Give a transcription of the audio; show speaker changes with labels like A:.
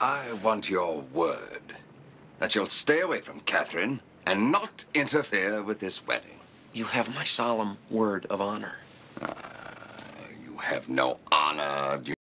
A: I want your word that you'll stay away from Catherine and not interfere with this wedding.
B: You have my solemn word of honor.
A: Ah, you have no honor. You